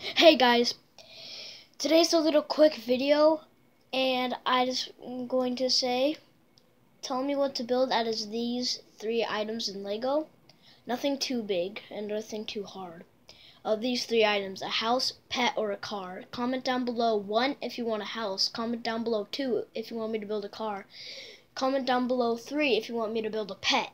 Hey guys, today's a little quick video and I just am going to say tell me what to build out of these three items in Lego. Nothing too big and nothing too hard. Of these three items, a house, pet, or a car. Comment down below one if you want a house. Comment down below two if you want me to build a car. Comment down below three if you want me to build a pet.